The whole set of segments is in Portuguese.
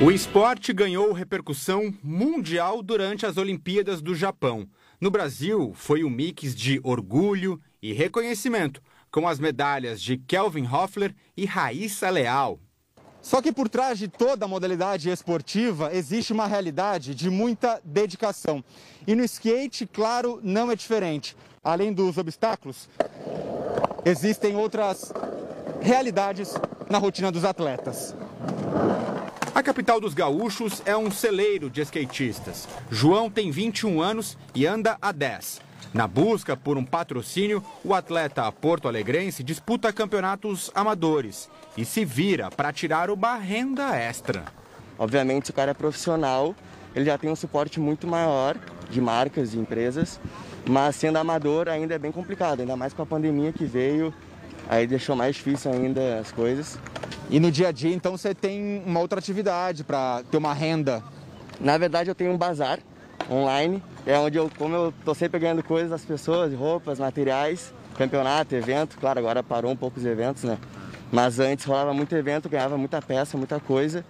O esporte ganhou repercussão mundial durante as Olimpíadas do Japão. No Brasil, foi um mix de orgulho e reconhecimento, com as medalhas de Kelvin Hoffler e Raíssa Leal. Só que por trás de toda a modalidade esportiva existe uma realidade de muita dedicação. E no skate, claro, não é diferente. Além dos obstáculos, existem outras realidades na rotina dos atletas. A capital dos gaúchos é um celeiro de skatistas. João tem 21 anos e anda há 10. Na busca por um patrocínio, o atleta porto-alegrense disputa campeonatos amadores e se vira para tirar uma renda extra. Obviamente, se o cara é profissional, ele já tem um suporte muito maior de marcas e empresas, mas sendo amador ainda é bem complicado, ainda mais com a pandemia que veio, aí deixou mais difícil ainda as coisas. E no dia a dia, então, você tem uma outra atividade para ter uma renda? Na verdade, eu tenho um bazar online, é onde eu, como eu tô sempre ganhando coisas das pessoas, roupas, materiais, campeonato, evento, claro, agora parou um pouco os eventos, né? Mas antes rolava muito evento, ganhava muita peça, muita coisa.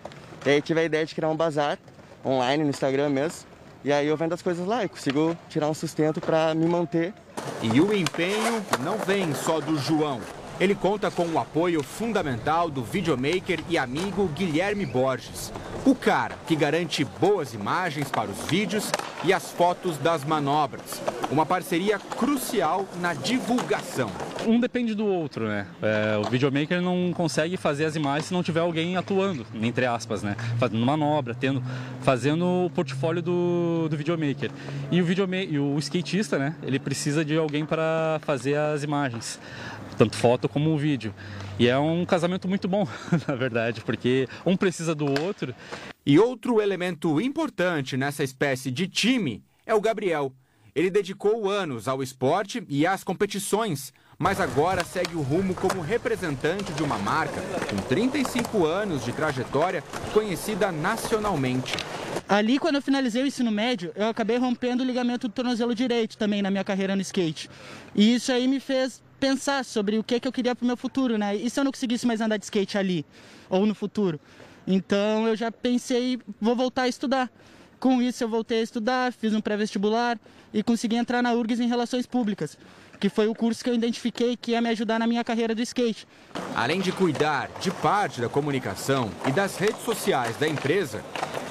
E aí tive a ideia de criar um bazar online no Instagram mesmo. E aí eu vendo as coisas lá e consigo tirar um sustento para me manter. E o empenho não vem só do João. Ele conta com o apoio fundamental do videomaker e amigo Guilherme Borges. O cara que garante boas imagens para os vídeos e as fotos das manobras. Uma parceria crucial na divulgação. Um depende do outro, né? É, o videomaker não consegue fazer as imagens se não tiver alguém atuando, entre aspas, né? Fazendo manobra, tendo, fazendo o portfólio do, do videomaker. E o, videomaker, o skatista, né? Ele precisa de alguém para fazer as imagens tanto foto como o vídeo. E é um casamento muito bom, na verdade, porque um precisa do outro. E outro elemento importante nessa espécie de time é o Gabriel. Ele dedicou anos ao esporte e às competições, mas agora segue o rumo como representante de uma marca com 35 anos de trajetória conhecida nacionalmente. Ali, quando eu finalizei o ensino médio, eu acabei rompendo o ligamento do tornozelo direito também na minha carreira no skate. E isso aí me fez pensar sobre o que, que eu queria para o meu futuro, né? E se eu não conseguisse mais andar de skate ali, ou no futuro? Então eu já pensei, vou voltar a estudar. Com isso eu voltei a estudar, fiz um pré-vestibular e consegui entrar na URGS em Relações Públicas, que foi o curso que eu identifiquei que ia me ajudar na minha carreira do skate. Além de cuidar de parte da comunicação e das redes sociais da empresa,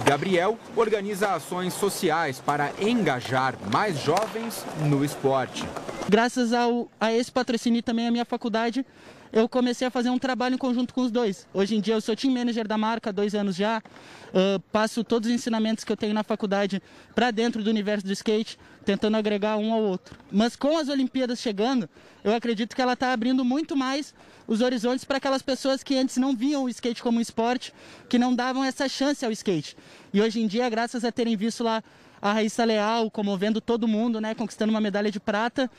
Gabriel organiza ações sociais para engajar mais jovens no esporte. Graças ao, a esse patrocínio também a minha faculdade, eu comecei a fazer um trabalho em conjunto com os dois. Hoje em dia eu sou team manager da marca há dois anos já, uh, passo todos os ensinamentos que eu tenho na faculdade para dentro do universo do skate, tentando agregar um ao outro. Mas com as Olimpíadas chegando, eu acredito que ela está abrindo muito mais os horizontes para aquelas pessoas que antes não viam o skate como um esporte, que não davam essa chance ao skate. E hoje em dia, graças a terem visto lá a Raíssa Leal comovendo todo mundo, né, conquistando uma medalha de prata,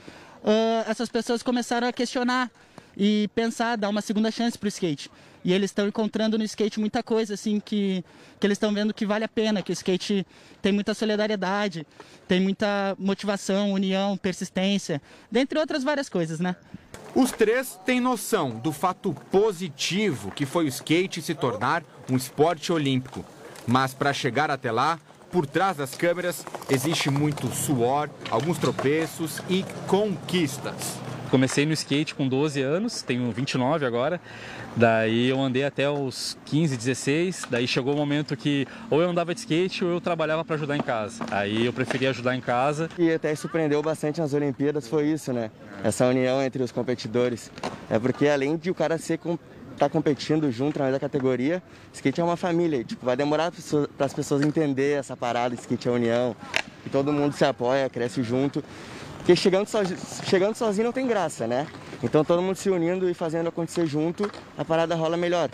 uh, essas pessoas começaram a questionar e pensar, dar uma segunda chance para o skate. E eles estão encontrando no skate muita coisa assim que, que eles estão vendo que vale a pena, que o skate tem muita solidariedade, tem muita motivação, união, persistência, dentre outras várias coisas, né? Os três têm noção do fato positivo que foi o skate se tornar um esporte olímpico. Mas para chegar até lá, por trás das câmeras existe muito suor, alguns tropeços e conquistas. Comecei no skate com 12 anos, tenho 29 agora. Daí eu andei até os 15, 16. Daí chegou o um momento que ou eu andava de skate ou eu trabalhava para ajudar em casa. Aí eu preferia ajudar em casa. E até surpreendeu bastante nas Olimpíadas foi isso, né? Essa união entre os competidores. É porque além de o cara ser tá competindo junto na mesma categoria, skate é uma família. Tipo, vai demorar para as pessoas entenderem essa parada, skate é união. E todo mundo se apoia, cresce junto. Porque chegando, sozinho, chegando sozinho não tem graça, né? Então todo mundo se unindo e fazendo acontecer junto, a parada rola melhor.